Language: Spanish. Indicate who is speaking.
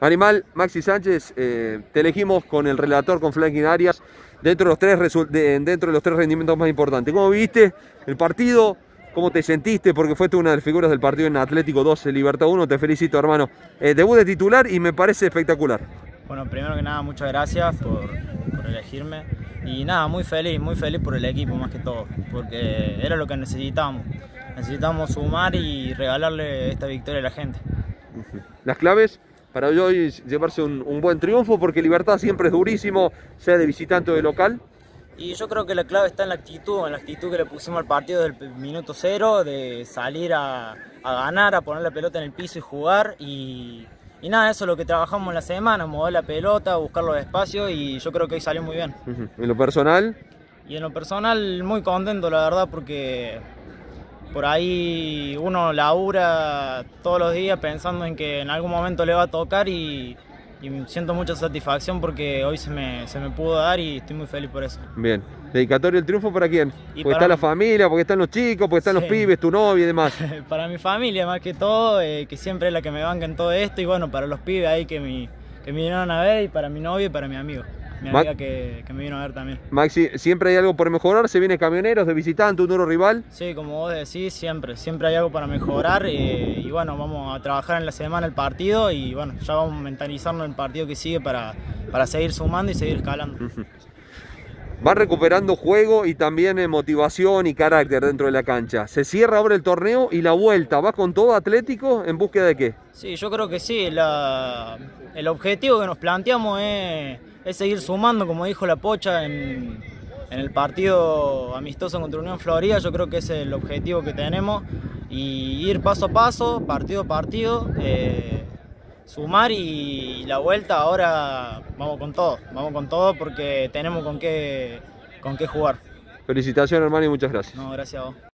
Speaker 1: Animal, Maxi Sánchez, eh, te elegimos con el relator, con Flanking Arias, dentro de, los tres dentro de los tres rendimientos más importantes. ¿Cómo viste el partido? ¿Cómo te sentiste? Porque fuiste una de las figuras del partido en Atlético 12, Libertad 1. Te felicito, hermano. Eh, debut de titular y me parece espectacular.
Speaker 2: Bueno, primero que nada, muchas gracias por, por elegirme. Y nada, muy feliz, muy feliz por el equipo más que todo, porque era lo que necesitábamos. Necesitamos sumar y regalarle esta victoria a la gente.
Speaker 1: Las claves para hoy llevarse un, buen triunfo, porque Libertad siempre es durísimo, sea de visitante o de local.
Speaker 2: Y yo creo que la clave está en la actitud, en la actitud que le pusimos al partido del minuto cero, de salir a, ganar, a poner la pelota en el piso y jugar. Y, nada, eso es lo que trabajamos en la semana, mover la pelota, buscar los espacios y yo creo que hoy salió muy bien.
Speaker 1: ¿En lo personal?
Speaker 2: Y en lo personal muy contento, la verdad, porque por ahí uno labura todos los días pensando en que en algún momento le va a tocar y, siento mucha satisfacción porque hoy se me, se me pudo dar y estoy muy feliz por eso.
Speaker 1: Bien. ¿Dedicatorio el triunfo para quién? porque está la familia, porque están los chicos, porque están los pibes, tu novia y demás.
Speaker 2: para mi familia más que todo, eh, que siempre es la que me banca en todo esto y bueno, para los pibes ahí que, que me vinieron a ver y para mi novia y para mi amigo mi amiga que, me vino a ver también.
Speaker 1: Maxi, ¿siempre hay algo por mejorar? ¿Se viene camioneros de visitante, un duro rival?
Speaker 2: Sí, como vos decís, siempre, siempre hay algo para mejorar eh, y bueno, vamos a trabajar en la semana el partido y bueno, ya vamos a mentalizarnos en el partido que sigue para, para seguir sumando y seguir escalando.
Speaker 1: Va recuperando juego y también eh, motivación y carácter dentro de la cancha. Se cierra ahora el torneo y la vuelta. ¿Va con todo Atlético en búsqueda de qué?
Speaker 2: Sí, yo creo que sí. el objetivo que nos planteamos es, seguir sumando, como dijo la Pocha en, el partido amistoso contra Unión Florida. Yo creo que ese es el objetivo que tenemos. Y ir paso a paso, partido a partido. Eh, sumar y la vuelta ahora vamos con todo, vamos con todo porque tenemos con qué, con qué jugar.
Speaker 1: Felicitaciones hermano y muchas gracias.
Speaker 2: No, gracias a vos.